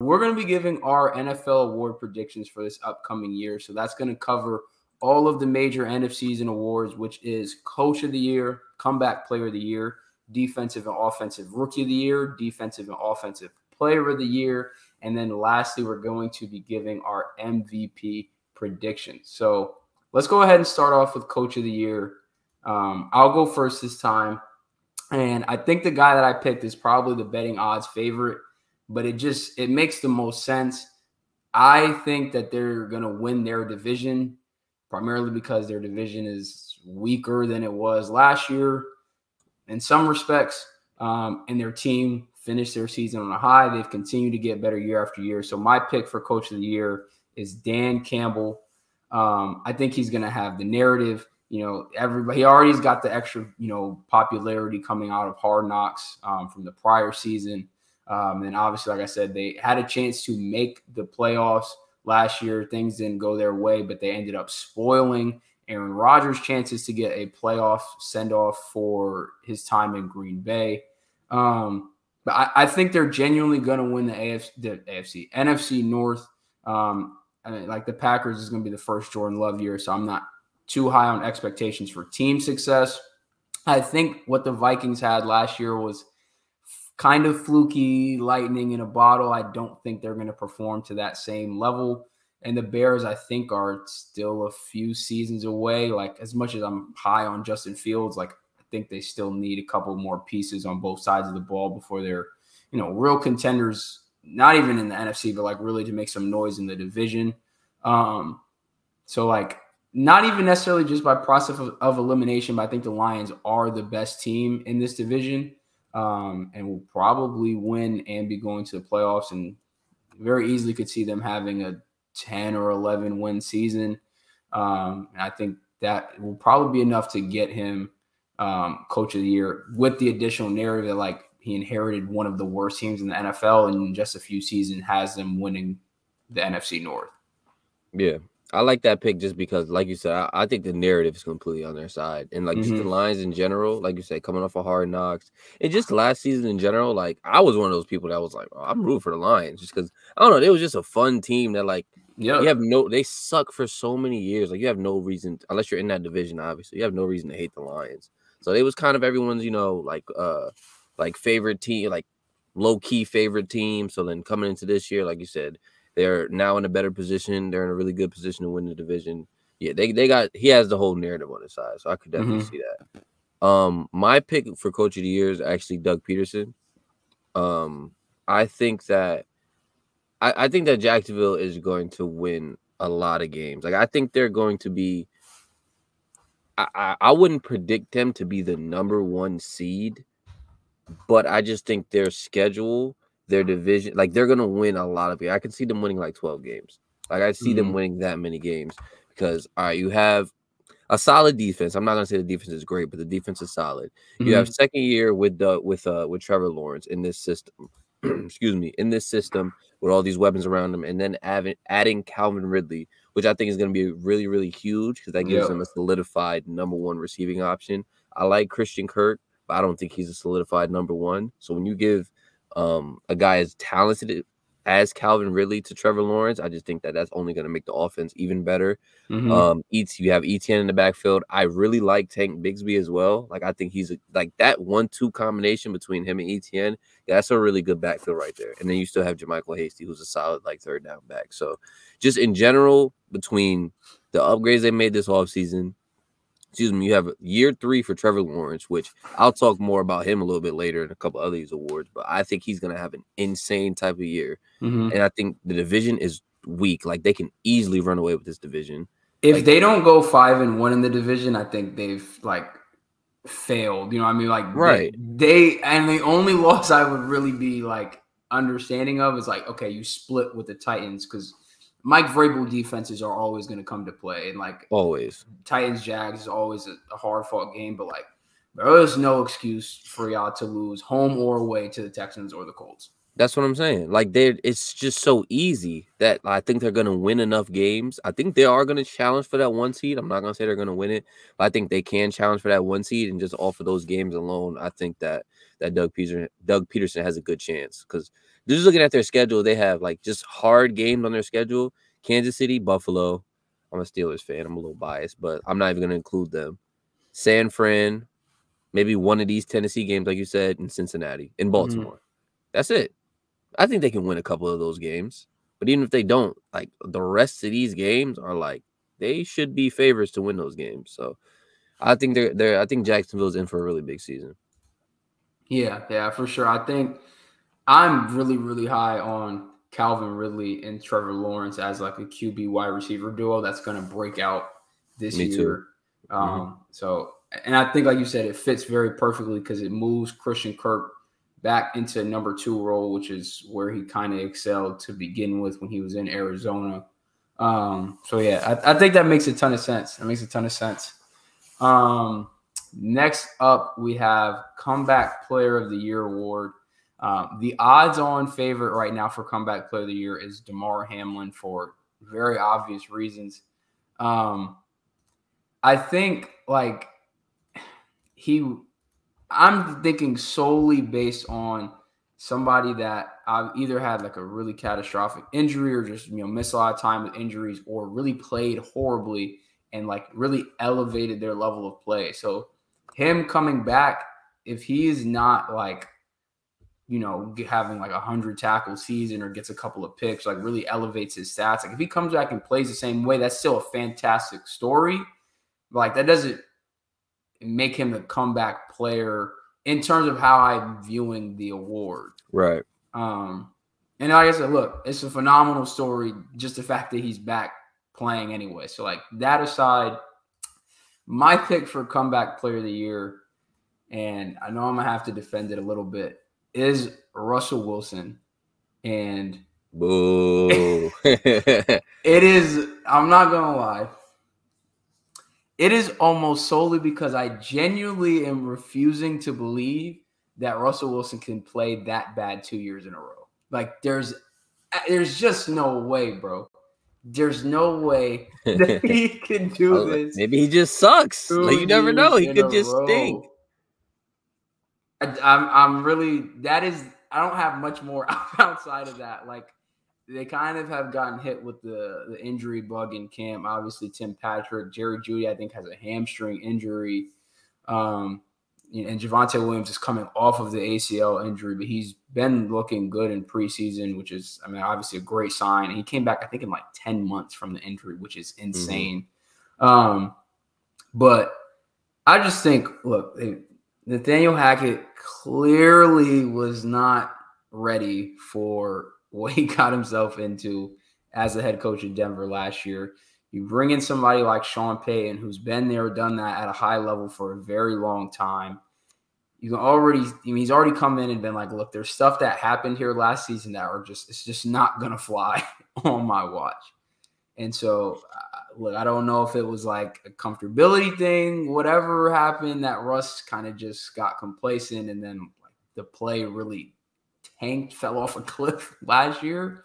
We're going to be giving our NFL award predictions for this upcoming year. So that's going to cover all of the major NFCs and awards, which is Coach of the Year, Comeback Player of the Year, Defensive and Offensive Rookie of the Year, Defensive and Offensive Player of the Year, and then lastly, we're going to be giving our MVP predictions. So let's go ahead and start off with Coach of the Year. Um, I'll go first this time. And I think the guy that I picked is probably the betting odds favorite, but it just it makes the most sense. I think that they're going to win their division primarily because their division is weaker than it was last year in some respects. Um, and their team finished their season on a high. They've continued to get better year after year. So my pick for coach of the year is Dan Campbell. Um, I think he's going to have the narrative. You know, everybody he already's got the extra, you know, popularity coming out of Hard Knocks um, from the prior season. Um, and obviously, like I said, they had a chance to make the playoffs last year. Things didn't go their way, but they ended up spoiling Aaron Rodgers' chances to get a playoff send off for his time in Green Bay. Um, but I, I, think they're genuinely going to win the AFC, the AFC, NFC North. Um, I mean, like the Packers is going to be the first Jordan Love year, so I'm not too high on expectations for team success. I think what the Vikings had last year was kind of fluky lightning in a bottle. I don't think they're going to perform to that same level. And the Bears, I think, are still a few seasons away. Like as much as I'm high on Justin Fields, like I think they still need a couple more pieces on both sides of the ball before they're, you know, real contenders. Not even in the NFC, but like really to make some noise in the division. Um, so like not even necessarily just by process of, of elimination, but I think the Lions are the best team in this division um, and will probably win and be going to the playoffs. And very easily could see them having a 10 or 11 win season. Um, and I think that will probably be enough to get him um, coach of the year with the additional narrative that like he inherited one of the worst teams in the NFL and in just a few seasons has them winning the NFC North. Yeah, I like that pick just because, like you said, I, I think the narrative is completely on their side, and like mm-hmm. just the mm-hmm. lines in general, like you said, coming off of hard knocks, and just last season in general, like I was one of those people that was like, oh, I'm rooting for the Lions just because I don't know, it was just a fun team that like yeah, you have no, they suck for so many years, like you have no reason unless you're in that division, obviously, you have no reason to hate the Lions. So it was kind of everyone's, you know, like uh, like favorite team, like low key favorite team. So then coming into this year, like you said they're now in a better position. They're in a really good position to win the division. Yeah, they, they got he has the whole narrative on his side, so I could definitely mm-hmm. see that. Um, my pick for coach of the year is actually Doug Pederson. Um, I think that I, I think that Jacksonville is going to win a lot of games. Like I think they're going to be. I, I, I wouldn't predict them to be the number one seed, but I just think their schedule their division, like they're gonna win a lot of games. I can see them winning like 12 games. Like I see mm-hmm. them winning that many games because all right, you have a solid defense. I'm not gonna say the defense is great, but the defense is solid. Mm-hmm. You have mm-hmm. second year with the with uh with Trevor Lawrence in this system. excuse me, in this system with all these weapons around him, and then adding adding Calvin Ridley, which I think is going to be really, really huge because that gives yep. him a solidified number one receiving option. I like Christian Kirk, but I don't think he's a solidified number one. So when you give um, a guy as talented as Calvin Ridley to Trevor Lawrence, I just think that that's only going to make the offense even better. Mm-hmm. Um, ET, you have Etienne in the backfield. I really like Tank Bigsby as well. Like I think he's a, like that one-two combination between him and Etienne. That's a really good backfield right there. And then you still have JaMycal Hasty, who's a solid like third down back. So just in general, between the upgrades they made this offseason, excuse me, you have year three for Trevor Lawrence, which I'll talk more about him a little bit later in a couple of these awards, but I think he's going to have an insane type of year. Mm-hmm. And I think the division is weak. Like they can easily run away with this division. If like, they don't go five and one in the division, I think they've like failed. You know, what I mean, like right. They, they and the only loss I would really be like understanding of is like, okay, you split with the Titans because Mike Vrabel defenses are always going to come to play, and like always, Titans Jags is always a, a hard fought game. But like, there's no excuse for y'all to lose home or away to the Texans or the Colts. That's what I'm saying. Like they it's just so easy that I think they're gonna win enough games. I think they are gonna challenge for that one seed. I'm not gonna say they're gonna win it, but I think they can challenge for that one seed and just off of those games alone, I think that that Doug Peterson Doug Pederson has a good chance because Just looking at their schedule, they have like just hard games on their schedule. Kansas City, Buffalo. I'm a Steelers fan. I'm a little biased, but I'm not even going to include them. San Fran, maybe one of these Tennessee games, like you said, in Cincinnati, in mm-hmm. Baltimore. Mm-hmm. That's it. I think they can win a couple of those games. But even if they don't, like the rest of these games are like they should be favorites to win those games. So I think they're they're I think Jacksonville's in for a really big season. Yeah, yeah, for sure. I think I'm really, really high on Calvin Ridley and Trevor Lawrence as like a QB wide receiver duo that's going to break out this Me year. Mm-hmm. Um, mm-hmm. So, and I think, like you said, it fits very perfectly because it moves Christian Kirk back into number two role, which is where he kind of excelled to begin with when he was in Arizona. Um, so yeah, I, I, think that makes a ton of sense. That makes a ton of sense. Um, next up, we have comeback player of the year award. Um, the odds-on favorite right now for comeback player of the year is Damar Hamlin for very obvious reasons. Um, I think like he, I'm thinking solely based on somebody that I've either had like a really catastrophic injury or just you know missed a lot of time with injuries or really played horribly and like really elevated their level of play. So him coming back, if he is not like you know having like a hundred tackle season or gets a couple of picks, like really elevates his stats. Like if he comes back and plays the same way, that's still a fantastic story. Like that doesn't make him a comeback player in terms of how I'm viewing the award. Right. Um, and like I said, look, it's a phenomenal story. Just the fact that he's back playing anyway. So like that aside, my pick for comeback player of the year, and I know I'm gonna have to defend it a little bit, is Russell Wilson. And Boo. it is, I'm not gonna lie. It is almost solely because I genuinely am refusing to believe that Russell Wilson can play that bad two years in a row. Like there's there's just no way, bro. There's no way that he can do this. Maybe he just sucks. Like you never know. He could just row. stink. I, I'm I'm really that is I don't have much more outside of that. Like they kind of have gotten hit with the, the injury bug in camp. Obviously, Tim Patrick, Jerry Jeudy, I think, has a hamstring injury. Um, and Javonte Williams is coming off of the ACL injury, but he's been looking good in preseason, which is, I mean, obviously a great sign. And he came back, I think, in like 10 months from the injury, which is mm-hmm. insane. Mm-hmm. Um, but I just think, look, Nathaniel Hackett clearly was not ready for what he got himself into as a head coach in Denver last year. You bring in somebody like Sean Payton, who's been there, done that at a high level for a very long time. You can already, I mean, he's already come in and been like, look, there's stuff that happened here last season that are just, it's just not going to fly on my watch. And so, uh, look, I don't know if it was like a comfortability thing, whatever happened, that Russ kind of just got complacent and then like, the play really tanked, fell off a cliff last year.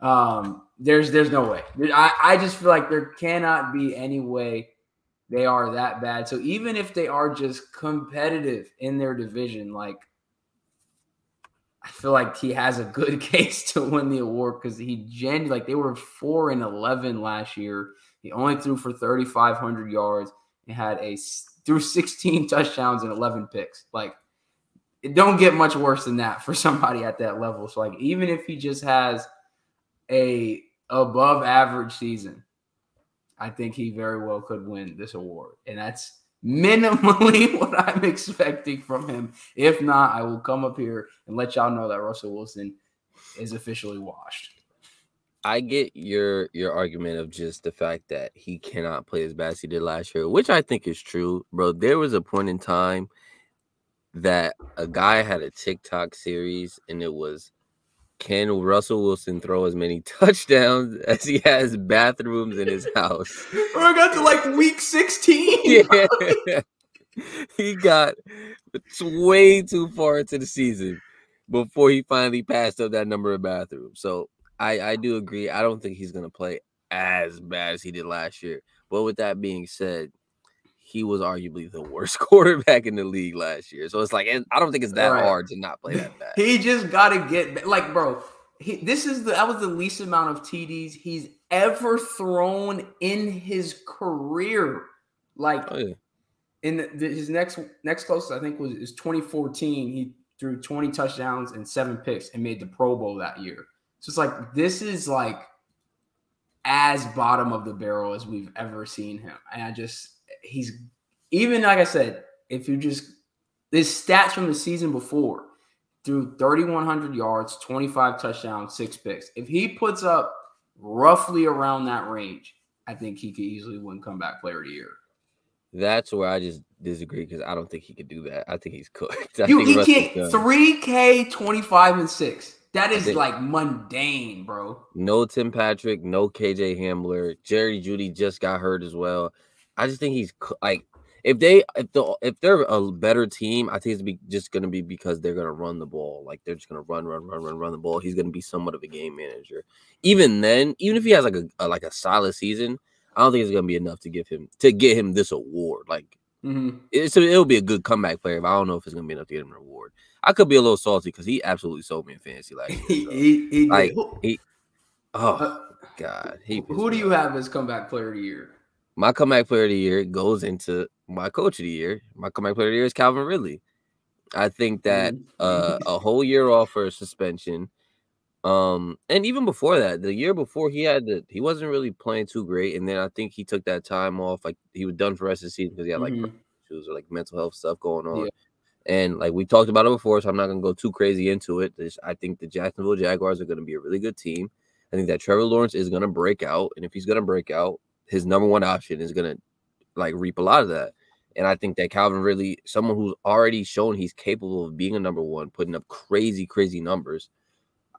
Um, there's there's no way. I, I just feel like there cannot be any way they are that bad. So even if they are just competitive in their division, like I feel like he has a good case to win the award because he gen like they were four and eleven last year. He only threw for thirty five hundred yards and had a threw sixteen touchdowns and eleven picks. Like it don't get much worse than that for somebody at that level. So like even if he just has a above average season, I think he very well could win this award. And that's minimally what I'm expecting from him. If not, I will come up here and let y'all know that Russell Wilson is officially washed. I get your your argument of just the fact that he cannot play as bad as he did last year, which I think is true, bro. There was a point in time that a guy had a TikTok series and it was can Russell Wilson throw as many touchdowns as he has bathrooms in his house? I got to like week 16. Yeah. he got way too far into the season before he finally passed up that number of bathrooms. So I, I do agree. I don't think he's gonna play as bad as he did last year. But with that being said, he was arguably the worst quarterback in the league last year. So it's like and I don't think it's that right. hard to not play that bad. he just got to get like, bro. He, this is the that was the least amount of TDs he's ever thrown in his career. Like, oh, yeah. in the, the, his next next closest, I think was is 2014. He threw 20 touchdowns and seven picks and made the Pro Bowl that year. So it's like this is like as bottom of the barrel as we've ever seen him. And I just he's even like I said, if you just this stats from the season before through 3,100 yards, 25 touchdowns, six picks. If he puts up roughly around that range, I think he could easily win comeback player of the year. That's where I just disagree because I don't think he could do that. I think he's cooked. I you, he can't. Three K, twenty five and six. That is like mundane, bro. No Tim Patrick, no KJ Hamler. Jerry Jeudy just got hurt as well. I just think he's like if they if the if they're a better team, I think it's be, just going to be because they're going to run the ball. Like they're just going to run, run, run, run, run the ball. He's going to be somewhat of a game manager. Even then, even if he has like a, a like a solid season, I don't think it's going to be enough to give him to get him this award. Like mm-hmm. it's it'll be a good comeback player, but I don't know if it's going to be enough to get him an award. I could be a little salty because he absolutely sold me in fantasy last year. So. he, he, like he, oh uh, god, he. Who do you have as comeback player of the year? My comeback player of the year goes into my coach of the year. My comeback player of the year is Calvin Ridley. I think that mm-hmm. uh, a whole year off for a suspension. Um, and even before that, the year before he had the he wasn't really playing too great, and then I think he took that time off, like he was done for the rest of the season because he had like mm-hmm. issues or like mental health stuff going on. Yeah. And like we talked about it before, so I'm not gonna go too crazy into it. I think the Jacksonville Jaguars are gonna be a really good team. I think that Trevor Lawrence is gonna break out, and if he's gonna break out, his number one option is gonna like reap a lot of that. And I think that Calvin Ridley, someone who's already shown he's capable of being a number one, putting up crazy, crazy numbers,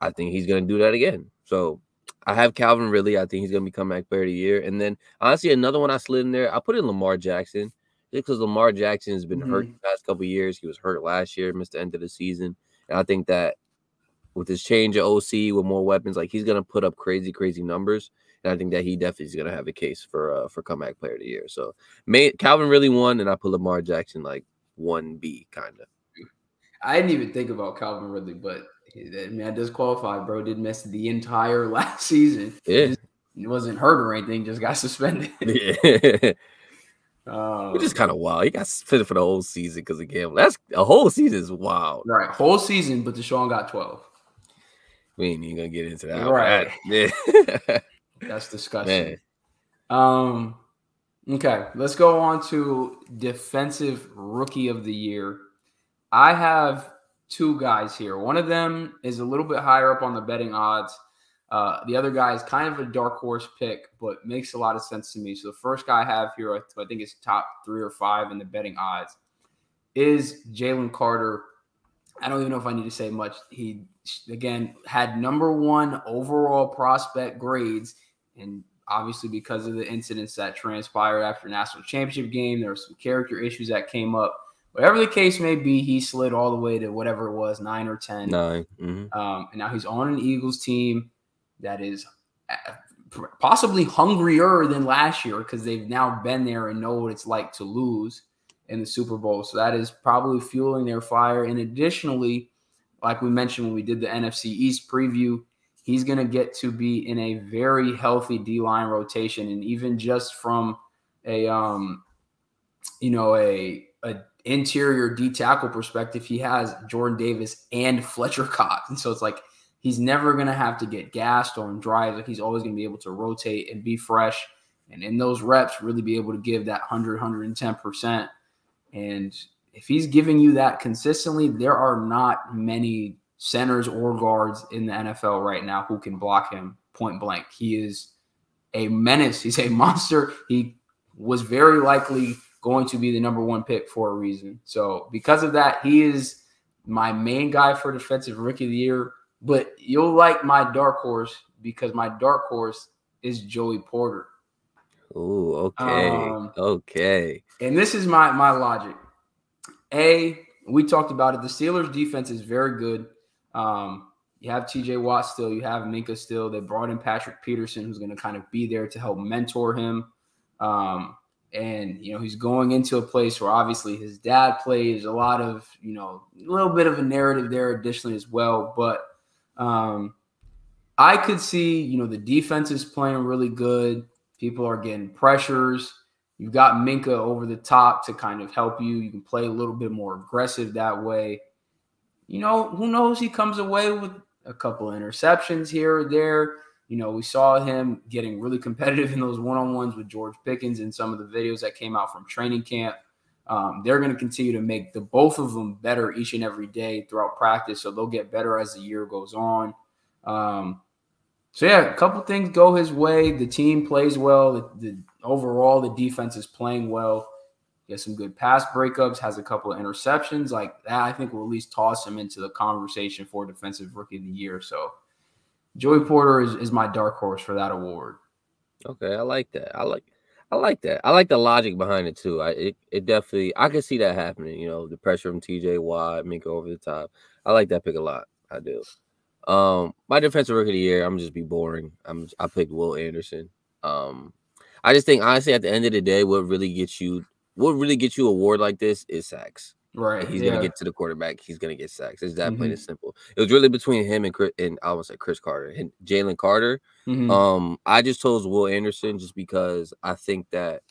I think he's gonna do that again. So I have Calvin Ridley. I think he's gonna become comeback player of the year. And then honestly, another one I slid in there, I put in Lamar Jackson just because Lamar Jackson has been mm-hmm. hurt the past couple years. He was hurt last year, missed the end of the season. And I think that with his change of OC with more weapons, like he's gonna put up crazy, crazy numbers. And I think that he definitely is gonna have a case for uh for comeback player of the year. So May, Calvin Ridley one, and I put Lamar Jackson like one B kind of. I didn't even think about Calvin Ridley, but man does qualify, bro. Did miss the entire last season. Yeah. He wasn't hurt or anything, just got suspended. Yeah. Uh, Which is kind of wild. He got suspended for the whole season because of gambling. That's a whole season is wild. Right. Whole season, but Deshaun got 12. We ain't even gonna get into that. Right. Yeah. That's disgusting. Man. Um okay, let's go on to defensive rookie of the year. I have two guys here. One of them is a little bit higher up on the betting odds. Uh, the other guy is kind of a dark horse pick, but makes a lot of sense to me. So the first guy I have here, I think is top three or five in the betting odds, is Jalen Carter. I don't even know if I need to say much. He again had number one overall prospect grades, and obviously because of the incidents that transpired after national championship game, there were some character issues that came up. Whatever the case may be, he slid all the way to whatever it was, nine or ten. 9 mm-hmm. um, and now he's on an Eagles team that is uh, possibly hungrier than last year because they've now been there and know what it's like to lose in the Super Bowl. So that is probably fueling their fire. And additionally, like we mentioned when we did the NFC East preview, he's going to get to be in a very healthy D line rotation. And even just from a, um, you know, a, a interior D tackle perspective, he has Jordan Davis and Fletcher Cox. And so it's like he's never going to have to get gassed on drives. Like he's always going to be able to rotate and be fresh. And in those reps, really be able to give that 100, 110%. And if he's giving you that consistently, there are not many centers or guards in the NFL right now who can block him point blank. He is a menace. He's a monster. He was very likely going to be the number one pick for a reason. So, because of that, he is my main guy for defensive rookie of the year. But you'll like my dark horse because my dark horse is Joey Porter. Oh, okay. Um, okay. And this is my my logic. A, we talked about it. The Steelers defense is very good. Um, you have TJ Watt still, you have Minkah still. They brought in Patrick Peterson, who's going to kind of be there to help mentor him. Um, and you know he's going into a place where obviously his dad plays a lot of you know a little bit of a narrative there additionally as well. But um i could see you know the defense is playing really good. People are getting pressures. You've got minkah over the top to kind of help you. You can play a little bit more aggressive that way you know who knows he comes away with a couple interceptions here or there you know, we saw him getting really competitive in those one on ones with George Pickens in some of the videos that came out from training camp. Um, they're going to continue to make the both of them better each and every day throughout practice. So they'll get better as the year goes on. Um, so yeah, a couple things go his way. The team plays well. The, the, overall, the defense is playing well. Gets some good pass breakups. Has a couple of interceptions like that. I think will at least toss him into the conversation for defensive rookie of the year. So Joey Porter is, is my dark horse for that award. Okay, I like that. I like I like that. I like the logic behind it too. I it, it definitely I can see that happening, you know, the pressure from TJ Watt, Minkah over the top. I like that pick a lot. I do. Um, my defensive rookie of the year, I'm just be boring. I'm I picked Will Anderson. Um, I just think honestly at the end of the day, what really gets you what really gets you a award like this is sacks. Right. He's yeah. gonna get to the quarterback. He's gonna get sacks. It's that mm-hmm. plain and simple. It was really between him and Chris, and I almost say Cris Carter and Jalen Carter. Mm-hmm. Um, I just chose Will Anderson just because I think that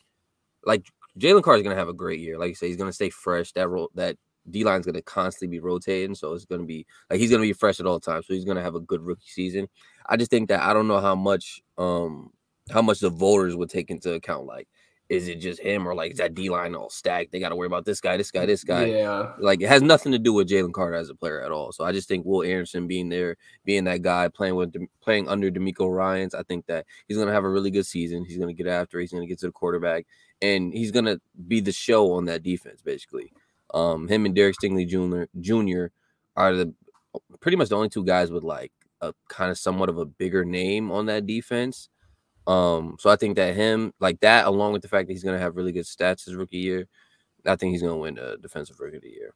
like Jalen Carter is gonna have a great year. Like you say, he's gonna stay fresh. That role that D line's gonna constantly be rotating, so it's gonna be like he's gonna be fresh at all times. So he's gonna have a good rookie season. I just think that I don't know how much um how much the voters would take into account. Like is it just him or like is that D line all stacked? They got to worry about this guy, this guy, this guy. Yeah. Like it has nothing to do with Jalen Carter as a player at all. So I just think Will Anderson being there, being that guy, playing with playing under DeMeco Ryans, I think that he's gonna have a really good season. He's gonna get after. He's gonna get to the quarterback, and he's gonna be the show on that defense basically. Um, him and Derek Stingley Jr. Jr. are the pretty much the only two guys with like a kind of somewhat of a bigger name on that defense. Um, so I think that him like that, along with the fact that he's gonna have really good stats his rookie year, I think he's gonna win the defensive rookie of the year.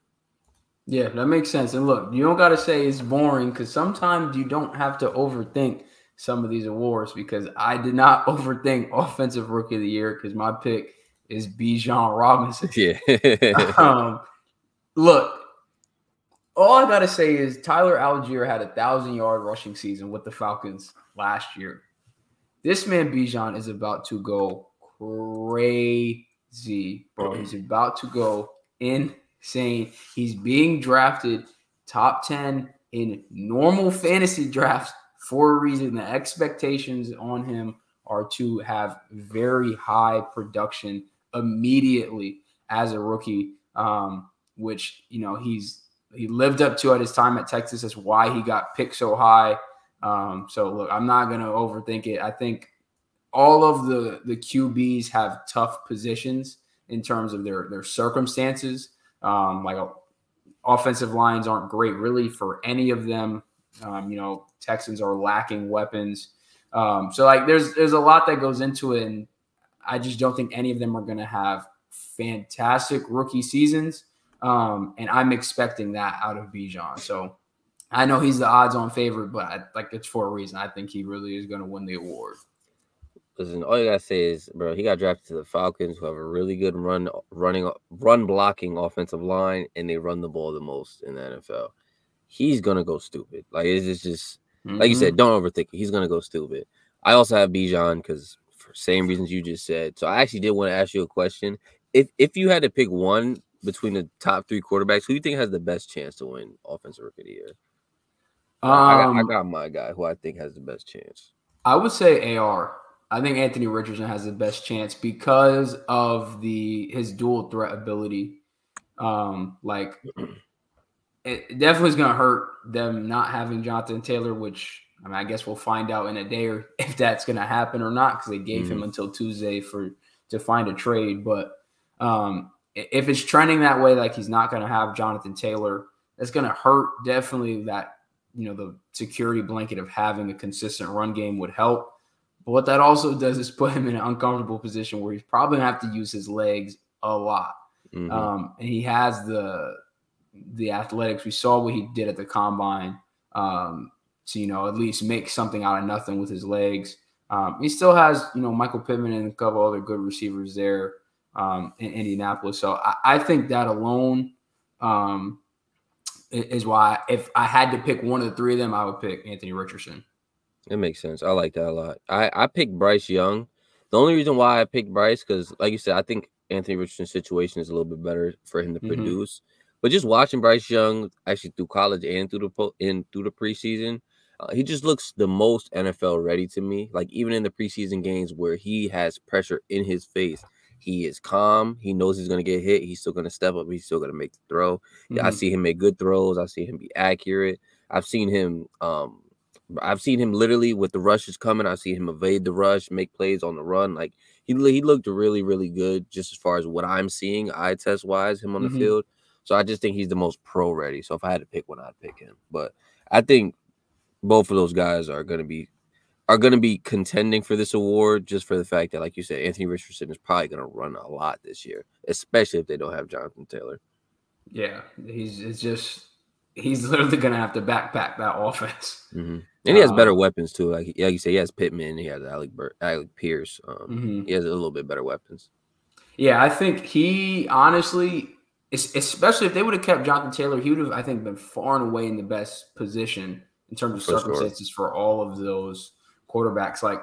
Yeah, that makes sense. And look, you don't gotta say it's boring because sometimes you don't have to overthink some of these awards because I did not overthink offensive rookie of the year because my pick is Bijan Robinson. Yeah. um, look, all I gotta say is Tyler Allgeier had a thousand yard rushing season with the Falcons last year. This man Bijan is about to go crazy, bro. He's about to go insane. He's being drafted top 10 in normal fantasy drafts for a reason. The expectations on him are to have very high production immediately as a rookie, um, which you know he's he lived up to at his time at Texas. That's why he got picked so high. Um, so look, I'm not gonna overthink it. I think all of the the QBs have tough positions in terms of their their circumstances. Um, like offensive lines aren't great really for any of them. Um, you know, Texans are lacking weapons. Um, so like there's there's a lot that goes into it, and I just don't think any of them are to have fantastic rookie seasons. Um, and I'm expecting that out of Bijan. So I know he's the odds-on favorite, but I, like it's for a reason. I think he really is going to win the award. Listen, all you gotta say is, bro, he got drafted to the Falcons, who have a really good run, running, run blocking offensive line, and they run the ball the most in the NFL. He's gonna go stupid. Like it's just, mm-hmm. like you said, mm-hmm. don't overthink it. He's gonna go stupid. I also have Bijan because for same reasons you just said. So I actually did want to ask you a question. If if you had to pick one between the top three quarterbacks, who do you think has the best chance to win Offensive Rookie of the Year? Um, I, got, I um, got my guy who I think has the best chance. I would say AR. I think Anthony Richardson has the best chance because of the his dual threat ability. Um, like it definitely is going to hurt them not having Jonathan Taylor, which I mean, I guess we'll find out in a day or if that's going to happen or not because they gave mm-hmm. him until Tuesday for to find a trade. But um, if it's trending that way, like he's not going to have Jonathan Taylor, that's going to hurt. Definitely that you know the security blanket of having a consistent run game would help. But what that also does is put him in an uncomfortable position where he's probably gonna have to use his legs a lot. Mm-hmm. Um, and he has the the athletics. We saw what he did at the combine um, to you know at least make something out of nothing with his legs. Um, he still has you know Michael Pittman and a couple other good receivers there. um, in Indianapolis. So I, I think that alone um, is why if I had to pick one of the three of them, I would pick Anthony Richardson. It makes sense. I like that a lot. I I picked Bryce Young. The only reason why I picked Bryce because, like you said, I think Anthony Richardson's situation is a little bit better for him to mm-hmm. produce. But just watching Bryce Young actually through college and through the po- in through the preseason, uh, he just looks the most NFL ready to me. Like even in the preseason games where he has pressure in his face, he is calm. He knows he's going to get hit. He's still going to step up. He's still going to make the throw. Mm-hmm. Yeah, I see him make good throws. I see him be accurate. I've seen him. Um, I've seen him literally with the rushes coming. I've seen him evade the rush, make plays on the run. Like he he looked really really good just as far as what I'm seeing eye test wise him on mm-hmm. the field. So I just think he's the most pro ready. So if I had to pick one, I'd pick him. But I think both of those guys are going to be are going to be contending for this award just for the fact that, like you said, Anthony Richardson is probably going to run a lot this year, especially if they don't have Jonathan Taylor. Yeah, he's it's just he's literally going to have to backpack that offense. Mm-hmm. And he has better um, weapons too. Like, like you say, he has Pittman, he has Alec, Bur- Alec Pierce. Um, mm-hmm. He has a little bit better weapons. Yeah, I think he honestly, especially if they would have kept Jonathan Taylor, he would have, I think, been far and away in the best position in terms of for circumstances sure. for all of those quarterbacks. Like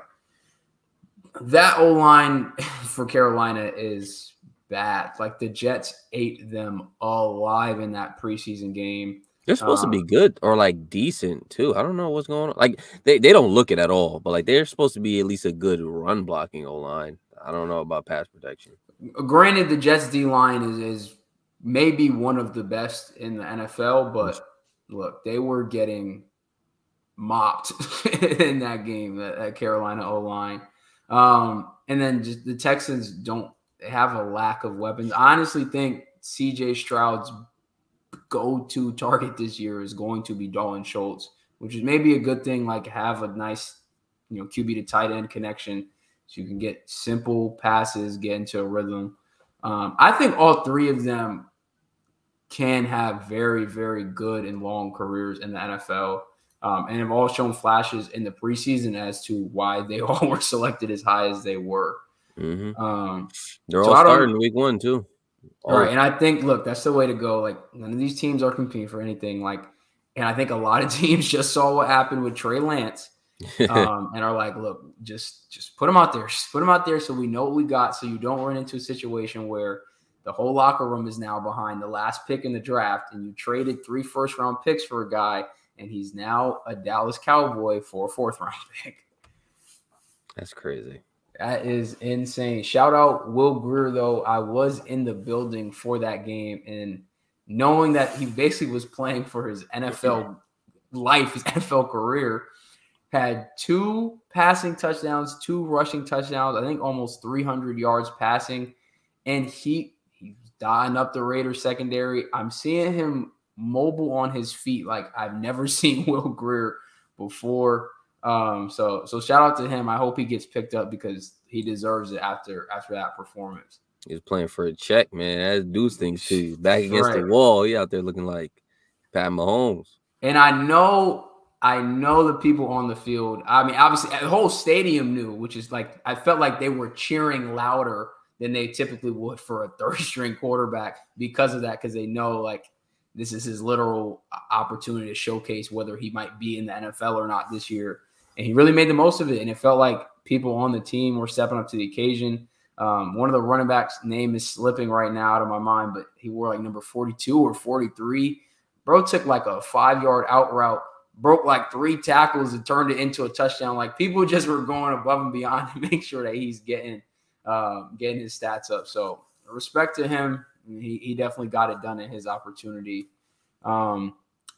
that O line for Carolina is bad. Like the Jets ate them alive in that preseason game. They're supposed um, to be um, good or like decent too. I don't know what's going on. Like they, they don't look it at all, but like they're supposed to be at least a good run blocking O line. I don't know about pass protection. Granted, the Jets D line is is maybe one of the best in the NFL, but look, they were getting mopped in that game, that, Carolina O line. Um, and then just the Texans don't have a lack of weapons. I honestly think CJ Stroud's go to target this year is going to be Dalton Schultz, which is maybe a good thing. Like have a nice, you know, QB to tight end connection so you can get simple passes, get into a rhythm. Um, I think all three of them can have very, very good and long careers in the NFL um, and have all shown flashes in the preseason as to why they all were selected as high as they were. Mm-hmm. Um, They're so all starting week one too. All right, and I think look, that's the way to go. Like none of these teams are competing for anything. Like, and I think a lot of teams just saw what happened with Trey Lance, um, and are like, look, just just put them out there, just put him out there, so we know what we got, so you don't run into a situation where the whole locker room is now behind the last pick in the draft, and you traded three first round picks for a guy and he's now a Dallas Cowboy for a fourth round pick. That's crazy. That is insane. Shout out Will Grier, though. I was in the building for that game and knowing that he basically was playing for his NFL life, his NFL career, had two passing touchdowns, two rushing touchdowns, I think almost 300 yards passing. And he he's dying up the Raiders secondary. I'm seeing him mobile on his feet like I've never seen Will Grier before. Um, so so shout out to him. I hope he gets picked up because he deserves it after after that performance. He's playing for a check, man. That dudes things too. Back against right. the wall. He out there looking like Pat Mahomes. And I know I know the people on the field. I mean, obviously the whole stadium knew, which is like I felt like they were cheering louder than they typically would for a third string quarterback because of that, because they know like this is his literal opportunity to showcase whether he might be in the NFL or not this year. And he really made the most of it. And it felt like people on the team were stepping up to the occasion. Um, one of the running backs' name is slipping right now out of my mind, but he wore like number 42 or 43. Bro took like a five yard out route, broke like three tackles and turned it into a touchdown. Like people just were going above and beyond to make sure that he's getting uh, getting his stats up. So respect to him. He, he definitely got it done in his opportunity. Um,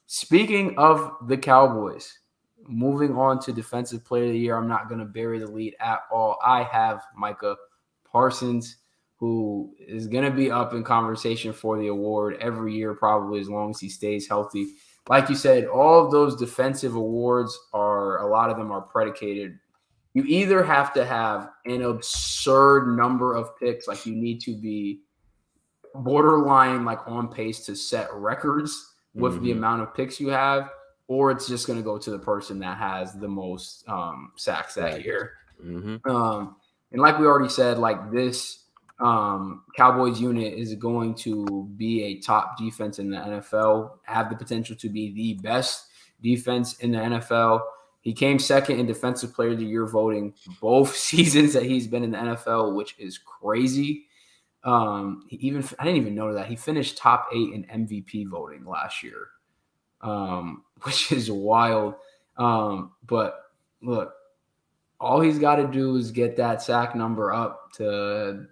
speaking of the Cowboys, moving on to defensive player of the year, I'm not going to bury the lead at all. I have Micah Parsons, who is going to be up in conversation for the award every year, probably as long as he stays healthy. Like you said, all of those defensive awards are a lot of them are predicated. You either have to have an absurd number of picks, like you need to be borderline like on pace to set records with mm-hmm. the amount of picks you have, or it's just going to go to the person that has the most um, sacks that year. Mm-hmm. Um, and like we already said, like this um, Cowboys unit is going to be a top defense in the NFL, have the potential to be the best defense in the NFL. He came second in Defensive Player of the Year voting both seasons that he's been in the NFL, which is crazy. Um, he even I didn't even know that he finished top eight in MVP voting last year, um, which is wild. Um, but look, all he's got to do is get that sack number up to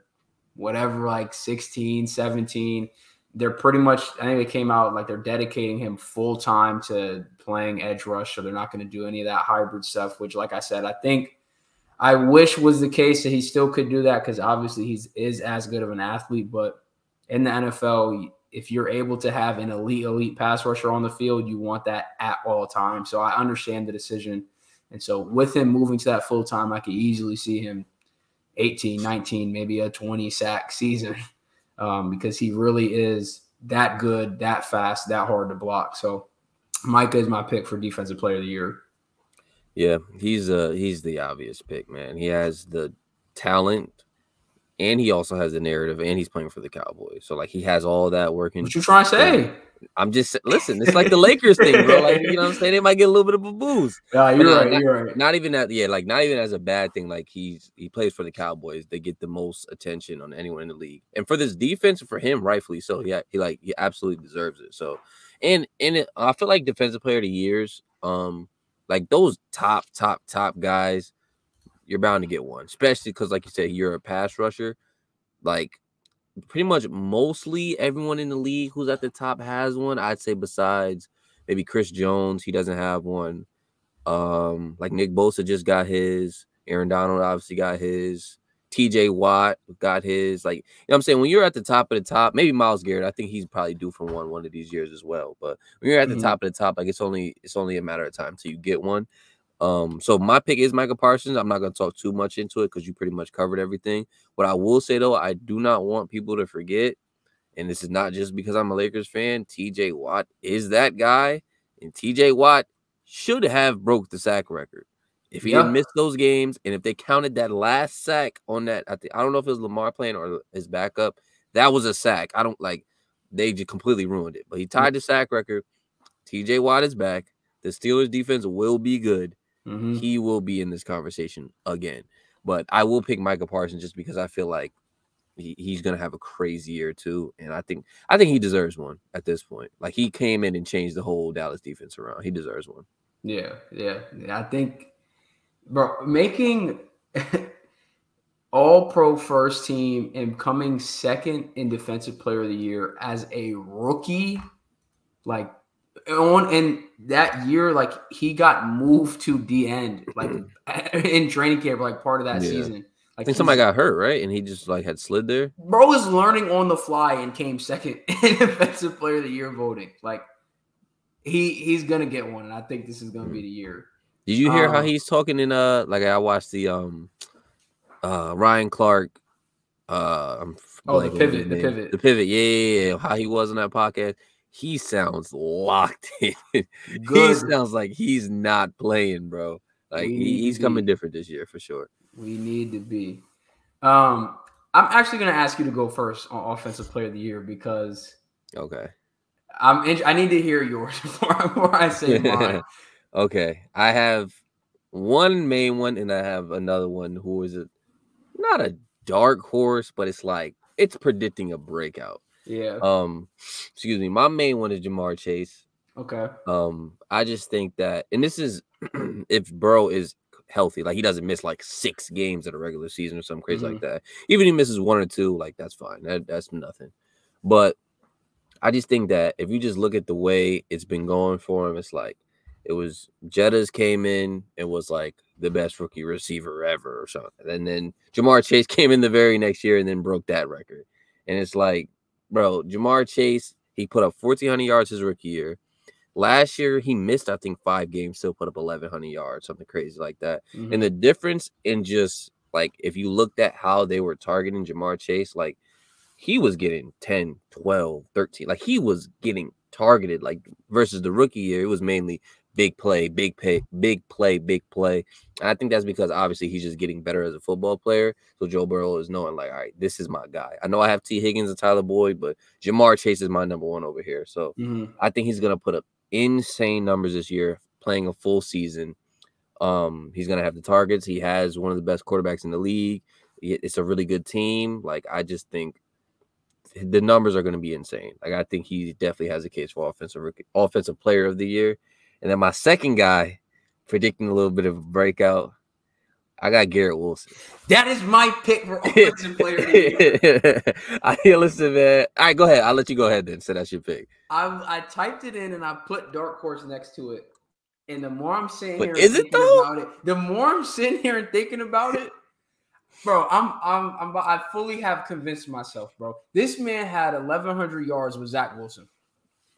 whatever, like 16, 17. They're pretty much, I think they came out like they're dedicating him full time to playing edge rush. So they're not going to do any of that hybrid stuff, which, like I said, I think I wish was the case that he still could do that because obviously he's is as good of an athlete. But in the NFL, if you're able to have an elite, elite pass rusher on the field, you want that at all times. So I understand the decision and so with him moving to that full time, I could easily see him 18, 19, maybe a 20 sack season um, because he really is that good, that fast, that hard to block. So Micah is my pick for defensive player of the year. Yeah, he's uh he's the obvious pick, man. He has the talent and he also has the narrative and he's playing for the Cowboys. So like he has all that working. What you trying to say? I'm just listen. It's like the Lakers thing, bro. Like you know, what I'm saying they might get a little bit of a boost. Yeah, you're right. Not, you're right. Not even that. Yeah, like not even as a bad thing. Like he's he plays for the Cowboys. They get the most attention on anyone in the league, and for this defense, for him, rightfully so. Yeah, he, he like he absolutely deserves it. So, and and it, I feel like defensive player of the years, um, like those top top top guys, you're bound to get one, especially because like you said, you're a pass rusher. Like pretty much mostly everyone in the league who's at the top has one. I'd say besides maybe Chris Jones, he doesn't have one. Um, like Nick Bosa just got his. Aaron Donald obviously got his. TJ Watt got his. Like, you know what I'm saying? When you're at the top of the top, maybe Myles Garrett, I think he's probably due for one one of these years as well. But when you're at the mm-hmm. top of the top, like it's only it's only a matter of time till you get one. Um, so my pick is Michael Parsons. I'm not going to talk too much into it because you pretty much covered everything. What I will say though, I do not want people to forget, and this is not just because I'm a Lakers fan. TJ Watt is that guy, and TJ Watt should have broke the sack record if he yeah. didn't miss those games, and if they counted that last sack on that. I, think, I don't know if it was Lamar playing or his backup. That was a sack. I don't like. They just completely ruined it. But he tied the sack record. TJ Watt is back. The Steelers defense will be good mm-hmm. he will be in this conversation again. But I will pick Micah Parsons just because I feel like he, he's gonna have a crazy year too, and I think I think he deserves one at this point. Like he came in and changed the whole Dallas defense around. He deserves one. Yeah, yeah. I think, bro, making all pro first team and coming second in defensive player of the year as a rookie, like on in that year, like he got moved to the end, like in training camp, like part of that yeah. season. Like I think somebody got hurt, right? And he just like had slid there. Bro was learning on the fly and came second in defensive player of the year voting. Like he he's gonna get one, and I think this is gonna be hmm. the year. Did you hear um, how he's talking in uh like I watched the um uh Ryan Clark uh I'm oh the pivot, the pivot, the pivot, yeah, yeah, yeah, how he was in that podcast he sounds locked in. he sounds like he's not playing, bro. Like he, he's coming different this year for sure. We need to be. Um, I'm actually going to ask you to go first on offensive player of the year because okay, I'm. In, I need to hear yours before, before I say mine. okay, I have one main one, and I have another one who is a not a dark horse, but it's like it's predicting a breakout. Yeah. Um, excuse me. My main one is Ja'Marr Chase. Okay. Um, I just think that, and this is if Burrow is healthy, like he doesn't miss like six games in a regular season or something crazy mm-hmm. like that. Even if he misses one or two, like that's fine. That that's nothing. But I just think that if you just look at the way it's been going for him, it's like it was Jettas came in and was like the best rookie receiver ever or something. And then Ja'Marr Chase came in the very next year and then broke that record. And it's like bro, Ja'Marr Chase, he put up 1,400 yards his rookie year. Last year, he missed, I think, five games, still put up 1,100 yards, something crazy like that. Mm-hmm. And the difference in just like if you looked at how they were targeting Ja'Marr Chase, like he was getting 10, 12, 13, like he was getting targeted, like versus the rookie year, it was mainly big play, big pay, big play, big play. And I think that's because obviously he's just getting better as a football player. So Joe Burrow is knowing like, all right, this is my guy. I know I have Tee Higgins and Tyler Boyd, but Ja'Marr Chase is my number one over here. So mm-hmm. I think he's gonna put up insane numbers this year, playing a full season. Um, he's gonna have the targets. He has one of the best quarterbacks in the league. It's a really good team. Like I just think the numbers are going to be insane. Like I think he definitely has a case for offensive offensive player of the year. And then my second guy, predicting a little bit of a breakout, I got Garrett Wilson. That is my pick for offensive player. I hear, listen, man. All right, go ahead. I'll let you go ahead then. So that's your pick. I I typed it in and I put dark horse next to it. And the more I'm sitting but here, is it though? About it, the more I'm sitting here and thinking about it, bro, I'm I'm I'm I fully have convinced myself, bro. This man had 1,100 yards with Zach Wilson.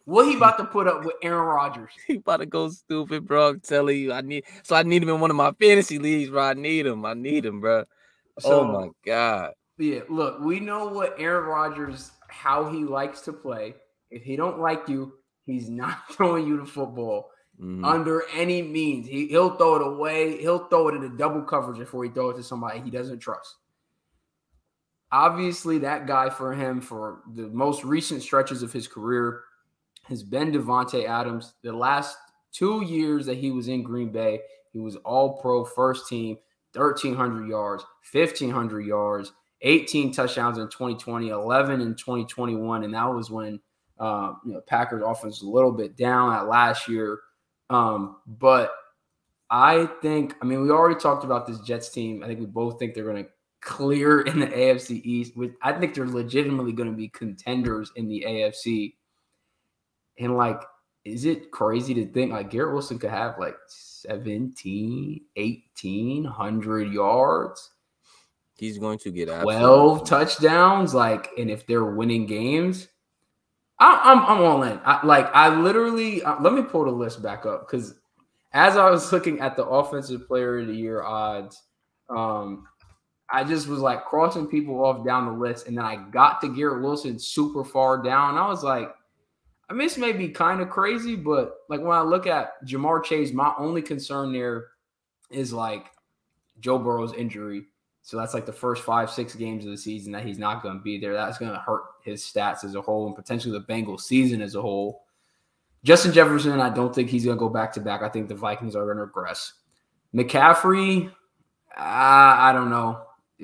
What he about to put up with Aaron Rodgers? He about to go stupid, bro. I'm telling you, I need. So I need him in one of my fantasy leagues, bro. I need him. I need him, bro. So, oh my god. Yeah, look, we know what Aaron Rodgers how he likes to play. If he don't like you, he's not throwing you the football mm-hmm. under any means. He, he'll throw it away. He'll throw it in into double coverage before he throw it to somebody he doesn't trust. Obviously, that guy for him for the most recent stretches of his career has been Davante Adams. The last two years that he was in Green Bay, he was all pro first team, 1,300 yards, 1,500 yards, 18 touchdowns in 2020, 11 in 2021. And that was when uh, you know, Packers offense was a little bit down at last year. Um, but I think, I mean, we already talked about this Jets team. I think we both think they're going to clear in the AFC East. With I think they're legitimately going to be contenders in the AFC. And like, is it crazy to think like Garrett Wilson could have like 17, 1800 yards? He's going to get 12 touchdowns. Like, and if they're winning games, I, am I'm, I'm all in. I, like I literally uh, let me pull the list back up because as I was looking at the offensive player of the year odds, um, I just was like crossing people off down the list, and then I got to Garrett Wilson super far down. I was like, I mean, this may be kind of crazy, but like when I look at Ja'Marr Chase, my only concern there is like Joe Burrow's injury. So that's like the first five, six games of the season that he's not going to be there. That's going to hurt his stats as a whole and potentially the Bengals season as a whole. Justin Jefferson, I don't think he's going to go back to back. I think the Vikings are going to regress. McCaffrey, uh, I don't know.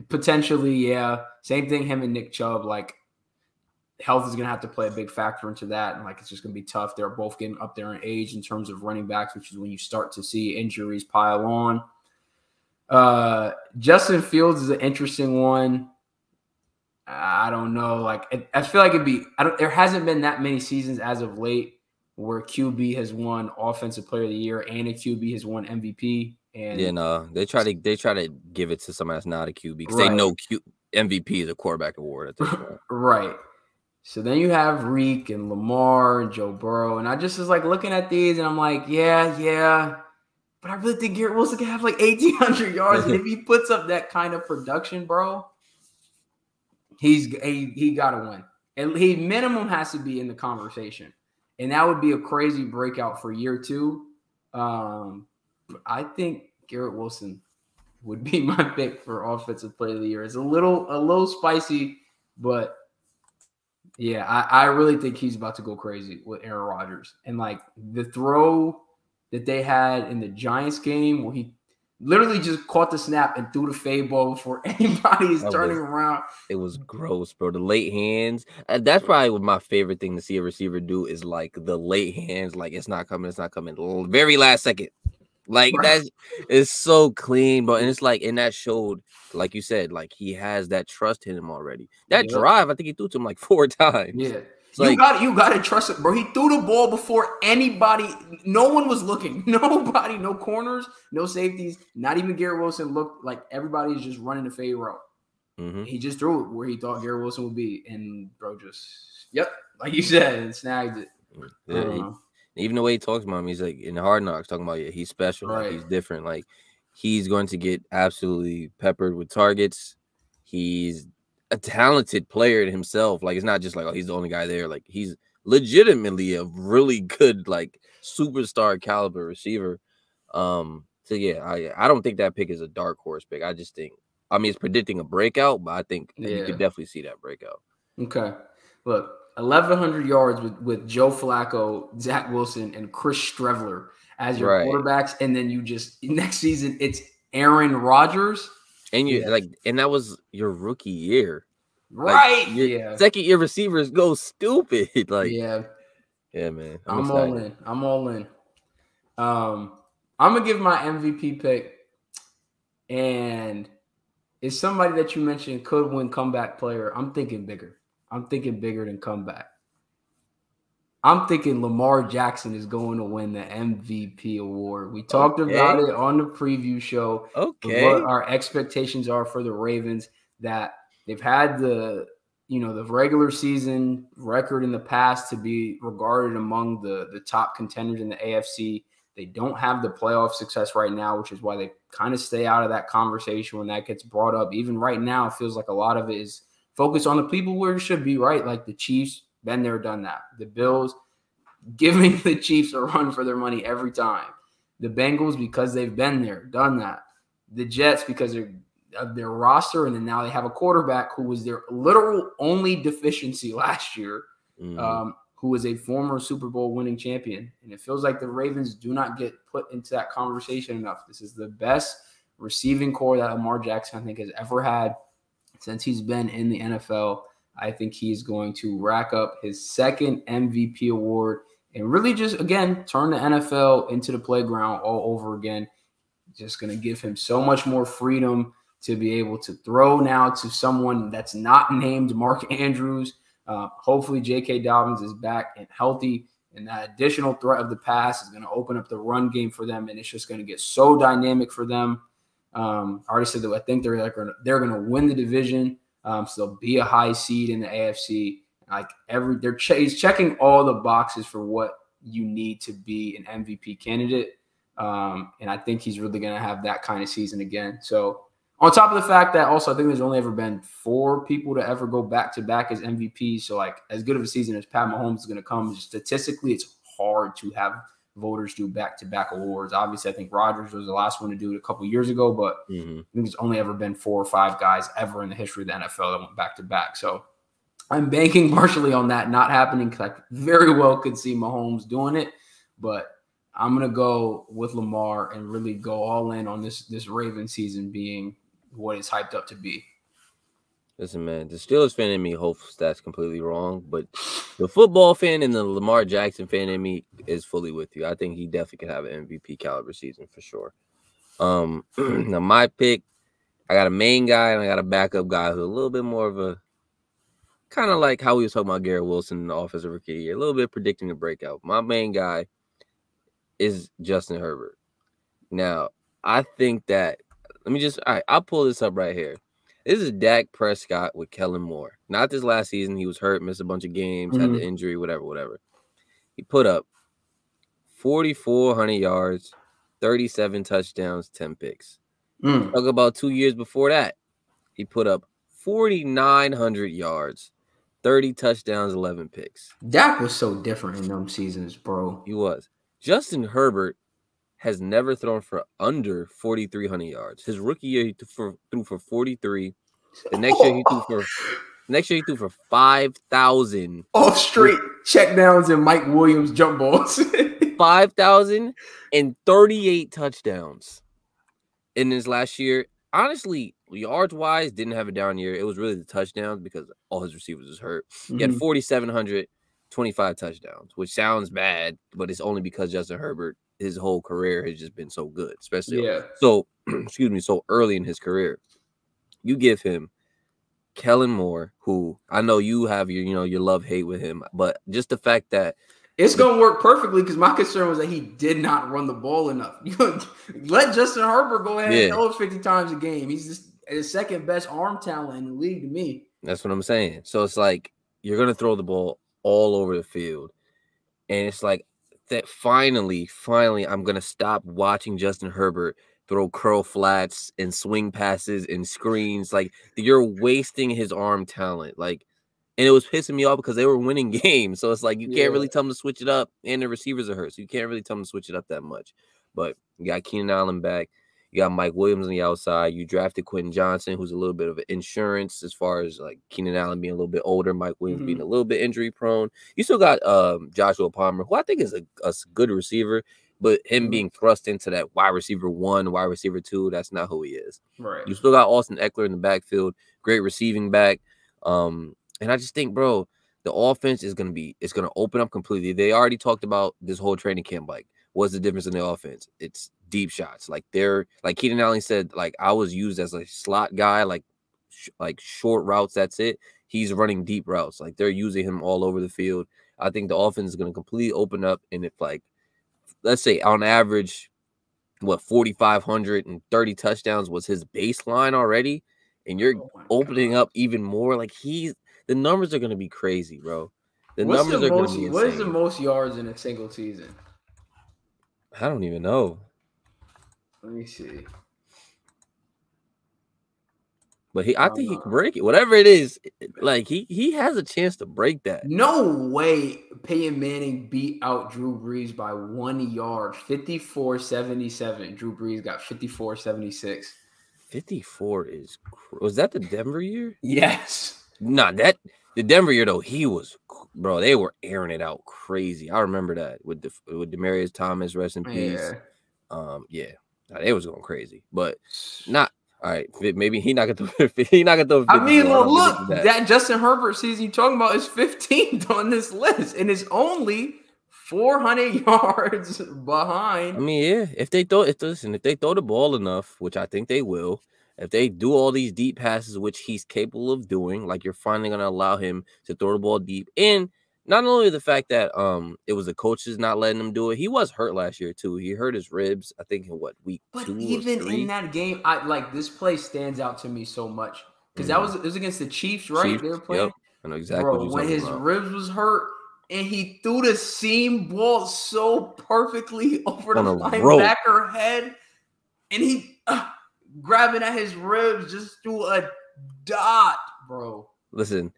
Potentially, yeah. Same thing, him and Nick Chubb. Like, health is going to have to play a big factor into that. And, like, it's just going to be tough. They're both getting up there in age in terms of running backs, which is when you start to see injuries pile on. Uh, Justin Fields is an interesting one. I don't know. Like I feel like it'd be. I don't. There hasn't been that many seasons as of late where QB has won Offensive Player of the Year and a QB has won MVP. And yeah, no, they try to they try to give it to somebody that's not a QB because right. they know Q, MVP is a quarterback award at this point. right. So then you have Reek and Lamar and Joe Burrow, and I just was like looking at these, and I'm like, yeah, yeah. But I really think Garrett Wilson can have like 1,800 yards. and if he puts up that kind of production, bro, he's he, he got to win. And he minimum has to be in the conversation. And that would be a crazy breakout for year two. Um, I think Garrett Wilson would be my pick for offensive player of the year. It's a little a little spicy, but yeah, I, I really think he's about to go crazy with Aaron Rodgers. And like the throw that they had in the Giants game where he literally just caught the snap and threw the fade ball before anybody is that turning was, around. It was gross, bro. The late hands. And that's probably what my favorite thing to see a receiver do is like the late hands, like it's not coming, it's not coming. Very last second. Like that is so clean, but and it's like and that showed, like you said, like he has that trust in him already. That drive, I think he threw to him like four times. Yeah. You got you got to trust it, bro. He threw the ball before anybody. No one was looking. Nobody. No corners. No safeties. Not even Garrett Wilson looked like everybody is just running the fade route. Mm-hmm. He just threw it where he thought Garrett Wilson would be, and bro just yep, like you said, snagged it. Yeah, he, even the way he talks about him, he's like in Hard Knocks talking about yeah, he's special, right. like he's different, like he's going to get absolutely peppered with targets. He's a talented player himself. Like it's not just like oh he's the only guy there. Like he's legitimately a really good like superstar caliber receiver. Um, so yeah, I I don't think that pick is a dark horse pick. I just think I mean it's predicting a breakout, but I think yeah. you could definitely see that breakout. Okay. Look, 1,100 yards with, with Joe Flacco, Zach Wilson, and Chris Streveler as your right. quarterbacks, and then you just next season it's Aaron Rodgers, and you like, and that was your rookie year, right? Like, yeah, second year receivers go stupid, like yeah, yeah, man. I'm, I'm all in. I'm all in. Um, I'm gonna give my MVP pick, and it's somebody that you mentioned could win comeback player. I'm thinking bigger. I'm thinking bigger than comeback. I'm thinking Lamar Jackson is going to win the MVP award. We talked okay. about it on the preview show. Okay. What our expectations are for the Ravens that they've had the you know the regular season record in the past to be regarded among the the top contenders in the AFC. They don't have the playoff success right now, which is why they kind of stay out of that conversation when that gets brought up. Even right now, it feels like a lot of it is focused on the people where it should be, right? Like the Chiefs, been there, done that. The Bills, giving the Chiefs a run for their money every time. The Bengals, because they've been there, done that. The Jets, because they're of their roster, and then now they have a quarterback who was their literal only deficiency last year. Mm-hmm. Um, who is a former Super Bowl winning champion. And it feels like the Ravens do not get put into that conversation enough. This is the best receiving core that Lamar Jackson, I think, has ever had since he's been in the NFL. I think he's going to rack up his second MVP award and really just, again, turn the NFL into the playground all over again. Just going to give him so much more freedom to be able to throw now to someone that's not named Mark Andrews uh, hopefully, J.K. Dobbins is back and healthy, and that additional threat of the pass is going to open up the run game for them, and it's just going to get so dynamic for them. Um, I already said that I think they're like they're going to win the division, um, so they'll be a high seed in the AFC. Like every, they're ch- he's checking all the boxes for what you need to be an MVP candidate, um, and I think he's really going to have that kind of season again. So on top of the fact that also I think there's only ever been four people to ever go back to back as MVP. So like as good of a season as Pat Mahomes is going to come, statistically, it's hard to have voters do back to back awards. Obviously, I think Rodgers was the last one to do it a couple years ago, but mm-hmm. I think there's only ever been four or five guys ever in the history of the NFL that went back to back. So I'm banking partially on that not happening because I very well could see Mahomes doing it, but I'm gonna go with Lamar and really go all in on this this Raven season being what it's hyped up to be. Listen, man, the Steelers fan in me hopes that's completely wrong, but the football fan and the Lamar Jackson fan in me is fully with you. I think he definitely can have an MVP caliber season for sure. Um, now my pick, I got a main guy and I got a backup guy who's a little bit more of a kind of like how we was talking about Garrett Wilson in the offensive rookie year, a little bit predicting the breakout. My main guy is Justin Herbert. Now, I think that let me just all right, I'll pull this up right here. This is Dak Prescott with Kellen Moore. Not this last season. He was hurt, missed a bunch of games, mm-hmm. had the injury, whatever, whatever. He put up 4,400 yards, 37 touchdowns, 10 picks. Mm. Talk about two years before that. He put up 4,900 yards, 30 touchdowns, 11 picks. Dak was so different in them seasons, bro. He was. Justin Herbert has never thrown for under 4,300 yards. His rookie year, he threw for, threw for 43. The next year, he threw for next year he threw for 5,000 off street checkdowns and Mike Williams jump balls. five thousand and thirty-eight touchdowns in his last year. Honestly, yards wise, didn't have a down year. It was really the touchdowns because all his receivers was hurt. Mm-hmm. He had mm-hmm. 4,700, 25 touchdowns, which sounds bad, but it's only because Justin Herbert his whole career has just been so good, especially yeah. so excuse me, so early in his career. You give him Kellen Moore, who I know you have your, you know, your love hate with him, but just the fact that it's gonna work perfectly because my concern was that he did not run the ball enough. Let Justin Herbert go ahead yeah. and throw it 50 times a game. He's just the second best arm talent in the league to me. That's what I'm saying. So it's like you're gonna throw the ball all over the field. And it's like that finally, finally, I'm gonna stop watching Justin Herbert throw curl flats and swing passes and screens. Like you're wasting his arm talent. Like and it was pissing me off because they were winning games. So it's like you can't really tell them to switch it up, and the receivers are hurt, so you can't really tell them to switch it up that much. But you got Keenan Allen back. You got Mike Williams on the outside. You drafted Quentin Johnston, who's a little bit of insurance as far as like Keenan Allen being a little bit older, Mike Williams mm-hmm. being a little bit injury prone. You still got um, Joshua Palmer, who I think is a, a good receiver, but him mm-hmm. being thrust into that wide receiver one, wide receiver two, that's not who he is. Right. You still got Austin Ekeler in the backfield, great receiving back. Um, and I just think, bro, the offense is gonna be it's gonna open up completely. They already talked about this whole training camp. Like, what's the difference in the offense? It's deep shots. Like they're like Keenan Allen said, like I was used as a slot guy, like sh- like short routes. That's it. He's running deep routes. Like they're using him all over the field. I think the offense is going to completely open up. And if like, let's say on average, what 4,530 touchdowns was his baseline already, and you're oh opening God. up even more, like he's the numbers are going to be crazy, bro. The What's numbers the are going to be. Insane. What is the most yards in a single season? I don't even know. Let me see. But he, I think he can break it. Whatever it is, like he he has a chance to break that. No way Peyton Manning beat out Drew Brees by one yard, 54-77. Drew Brees got 54-76. 54 is was that the Denver year? Yes. Nah, that the Denver year though, he was bro, they were airing it out crazy. I remember that with the with Demaryius Thomas, rest in peace. Yeah. Um, yeah, it was going crazy, but not all right. Maybe he not gonna throw. He not gonna throw. I mean, well, look, that. that. Justin Herbert season you talking about is 15th on this list, and it's only 400 yards behind. I mean, yeah. If they throw, if listen, if they throw the ball enough, which I think they will, if they do all these deep passes, which he's capable of doing, like you're finally gonna allow him to throw the ball deep, and not only the fact that um it was the coaches not letting him do it, he was hurt last year too. He hurt his ribs, I think in what week but even in that game, I like this play stands out to me so much because mm that was it was against the Chiefs, right? Chiefs, they were playing. Yep. I know exactly Bro, when his about. ribs was hurt and he threw the seam ball so perfectly over On the linebacker head, and he uh, grabbing at his ribs just threw a dot, bro. Listen,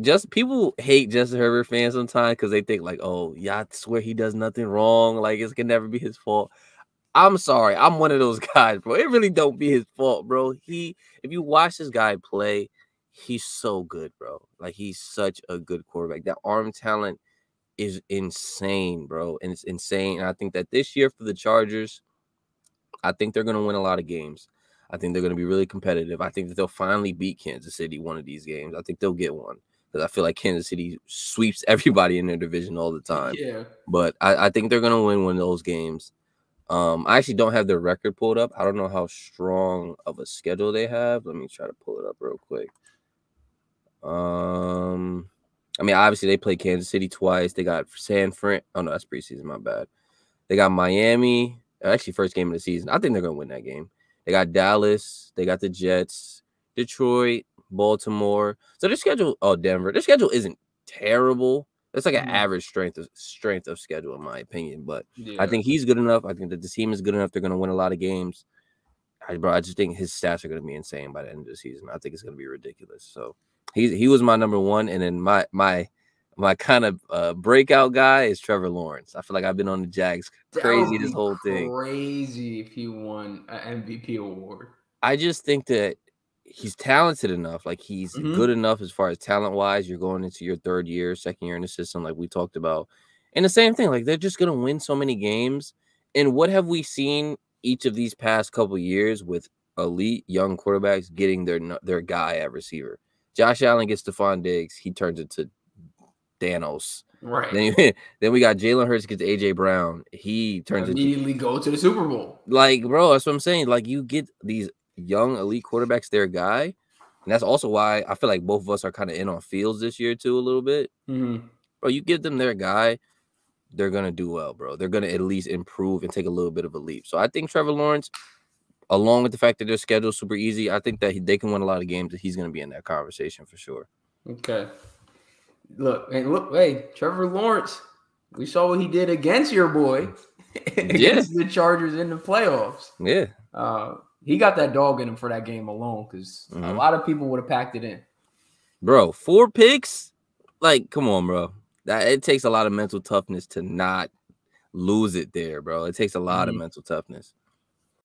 just people hate Justin Herbert fans sometimes because they think like, oh, yeah, I swear he does nothing wrong. Like it can never be his fault. I'm sorry, I'm one of those guys, bro. It really don't be his fault, bro. He, if you watch this guy play, he's so good, bro. Like he's such a good quarterback. That arm talent is insane, bro, and it's insane. And I think that this year for the Chargers, I think they're gonna win a lot of games. I think they're going to be really competitive. I think that they'll finally beat Kansas City one of these games. I think they'll get one because I feel like Kansas City sweeps everybody in their division all the time. Yeah. But I, I think they're going to win one of those games. Um, I actually don't have their record pulled up. I don't know how strong of a schedule they have. Let me try to pull it up real quick. Um, I mean, obviously they played Kansas City twice. They got San Fran. Oh no, that's preseason. My bad. They got Miami. Actually, first game of the season. I think they're gonna win that game. They got Dallas, they got the Jets, Detroit, Baltimore. So their schedule, oh Denver, their schedule isn't terrible. It's like an mm-hmm. average strength of strength of schedule, in my opinion. But yeah. I think he's good enough. I think that the team is good enough. They're gonna win a lot of games. I, bro, I just think his stats are gonna be insane by the end of the season. I think it's gonna be ridiculous. So he he was my number one, and then my my my kind of uh, breakout guy is Trevor Lawrence. I feel like I've been on the Jags crazy this whole thing. Crazy if he won an MVP award. I just think that he's talented enough. Like he's mm-hmm. good enough as far as talent wise. You're going into your third year, second year in the system, like we talked about. And the same thing, like they're just gonna win so many games. And what have we seen each of these past couple years with elite young quarterbacks getting their their guy at receiver? Josh Allen gets Stefon Diggs, he turns into Thanos. Right. Then, then we got Jalen Hurts gets AJ Brown. He turns immediately into, go to the Super Bowl. Like, bro, that's what I'm saying. Like, you get these young elite quarterbacks, their guy, and that's also why I feel like both of us are kind of in on Fields this year too a little bit. Mm-hmm. Bro, you give them their guy, they're gonna do well, bro. They're gonna at least improve and take a little bit of a leap. So I think Trevor Lawrence, along with the fact that their schedule's super easy, I think that he, they can win a lot of games. That he's gonna be in that conversation for sure. Okay. Look, and look, hey, Trevor Lawrence, we saw what he did against your boy, against yeah. the Chargers in the playoffs. Yeah. Uh, he got that dog in him for that game alone because mm-hmm. a lot of people would have packed it in. bro, four picks. Like, come on, bro. That it takes a lot of mental toughness to not lose it there, bro. It takes a lot mm-hmm. of mental toughness.